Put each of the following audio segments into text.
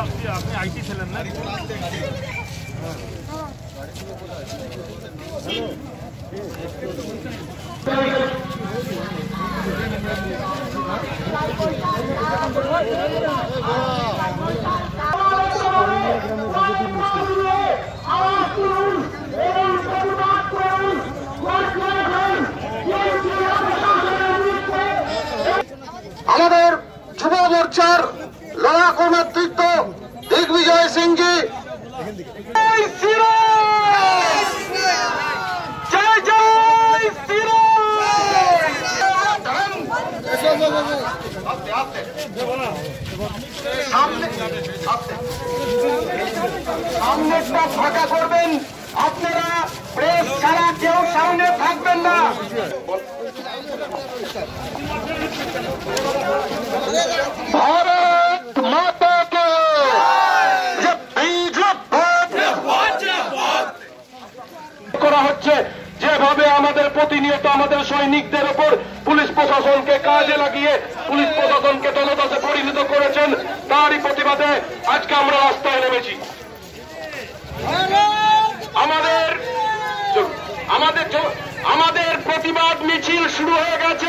আপনি আইটি ছিলেন না? আমাদের যুব মোর্চার লড়াকু নেতৃত্ব বিজয় সিংজি। সামনেটা ফাঁকা করবেন আপনারা প্রেস ছাড়া কেউ সামনে থাকবেন না ভারত প্রতিনিয়ত আমাদের সৈনিকদের উপর পুলিশ প্রশাসনকে কাজে লাগিয়ে পুলিশ প্রশাসনকে দলদাসে পরিণত করেছেন। তারই প্রতিবাদে আজকে আমরা রাস্তায় নেমেছি। আমাদের আমাদের আমাদের প্রতিবাদ মিছিল শুরু হয়ে গেছে।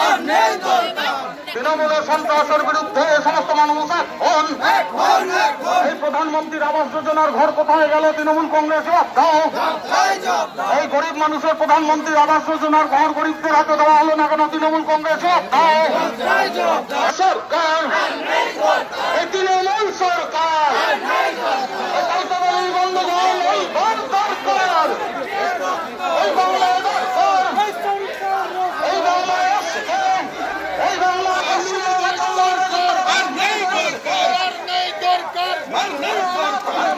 আর নেই সন্ত্রাসের বিরুদ্ধে সমস্ত মানুষ এক এই প্রধানমন্ত্রীর আবাস যোজনার ঘর কোথায় গেল তৃণমূল কংগ্রেস এই গরিব মানুষের প্রধানমন্ত্রীর আবাস যোজনার ঘর গরিবদের হাতে দেওয়া হলো না কেন তৃণমূল কংগ্রেস সরকার এই তৃণমূল সরকার এই কলকাতার বন্ধুগণ ওই ঘর দরকার ওই বাংলায় দরকার এই বাংলায় আসছে এই বাংলায় আসছে আর নেই দরকার আর নেই দরকার আর নেই দরকার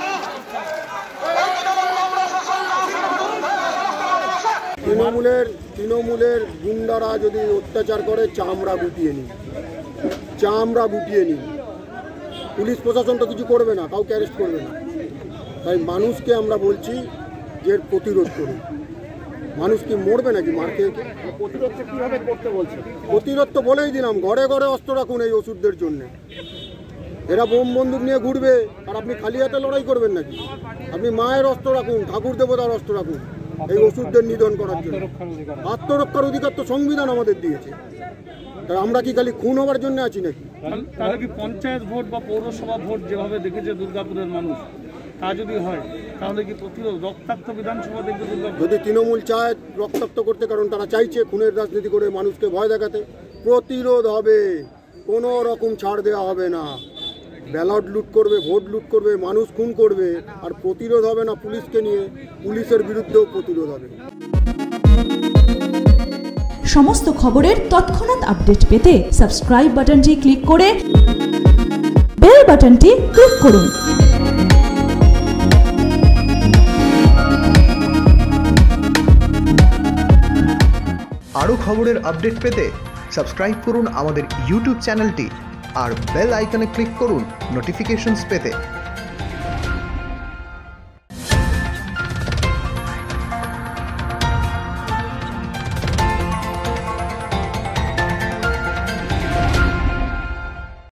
এই তৃণমূল কংগ্রেসের সন্ত্রাসের বিরুদ্ধে সমস্ত মানুষ এক। তৃণমূলের তৃণমূলের গুন্ডারা যদি অত্যাচার করে চামড়া গুটিয়ে নিন। চামড়া গুটিয়ে নিন। পুলিশ প্রশাসন তো কিছু করবে না কাউকে অ্যারেস্ট করবে না। তাই মানুষকে আমরা বলছি যে এর প্রতিরোধ করুন। মানুষ কি মরবে নাকি মার খেয়ে প্রতিরোধ তো বলেই দিলাম ঘরে ঘরে অস্ত্র রাখুন এই ওষুধদের জন্য। এরা বোম বন্দুক নিয়ে ঘুরবে আর আপনি খালি হাতে লড়াই করবেন নাকি? আপনি মায়ের অস্ত্র রাখুন ঠাকুর দেবতার অস্ত্র রাখুন। এই ওষুধদের নিধন করার জন্য। আত্মরক্ষার অধিকার তো সংবিধান আমাদের দিয়েছে। তাই আমরা কি খালি খুন হওয়ার জন্য আছি নাকি? তাহলে কি পঞ্চায়েত ভোট বা পৌরসভা ভোট যেভাবে দেখেছে দুর্গাপুরের মানুষ তা যদি হয় তাহলে কি প্রতিরোধ রক্তাক্ত বিধানসভা দেখবে যদি তৃণমূল চায় রক্তাক্ত করতে কারণ তারা চাইছে খুনের রাজনীতি করে মানুষকে ভয় দেখাতে প্রতিরোধ হবে কোনো রকম ছাড় দেওয়া হবে না। ব্যালট লুট করবে ভোট লুট করবে মানুষ খুন করবে আর প্রতিরোধ হবে না পুলিশকে নিয়ে পুলিশের বিরুদ্ধেও প্রতিরোধ হবে। সমস্ত খবরের তৎক্ষণাৎ আপডেট পেতে সাবস্ক্রাইব বাটনটি ক্লিক করে বেল বাটনটি ক্লিক করুন। আরও খবরের আপডেট পেতে সাবস্ক্রাইব করুন আমাদের ইউটিউব চ্যানেলটি। আর বেল আইকনে ক্লিক করুন নোটিফিকেশনস পেতে।